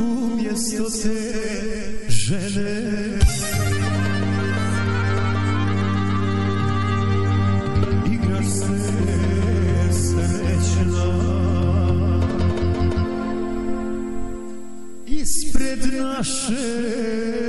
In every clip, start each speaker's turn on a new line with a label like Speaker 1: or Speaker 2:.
Speaker 1: umjesto te žene Igraš se srećna. Ispred naše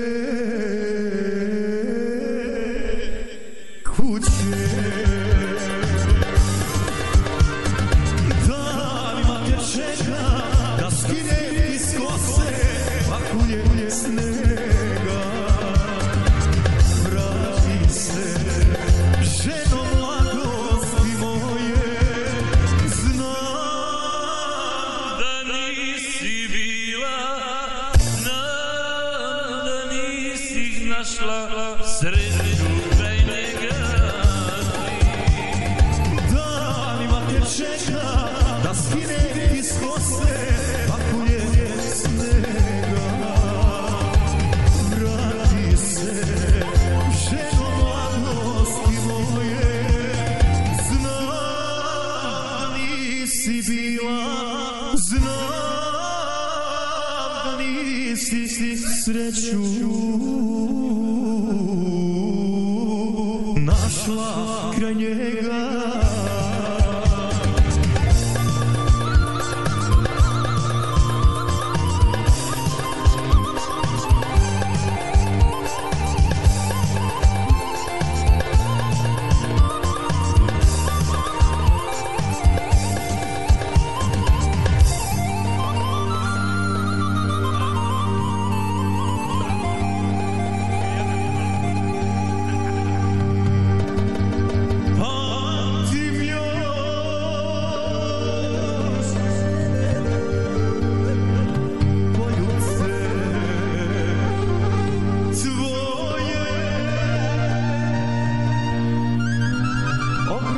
Speaker 2: našla sreću kraj njega.
Speaker 1: Danima te čeka da skine
Speaker 2: вами
Speaker 1: встречу нашла крайне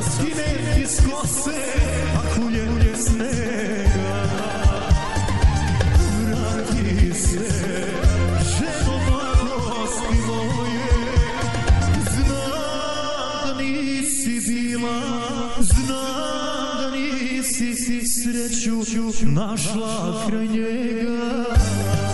Speaker 1: da skine iz kose pakulje snega. Vrati se ženo mladosti moje. Znam da nisi bila, znam da nisi sreću našla kraj njega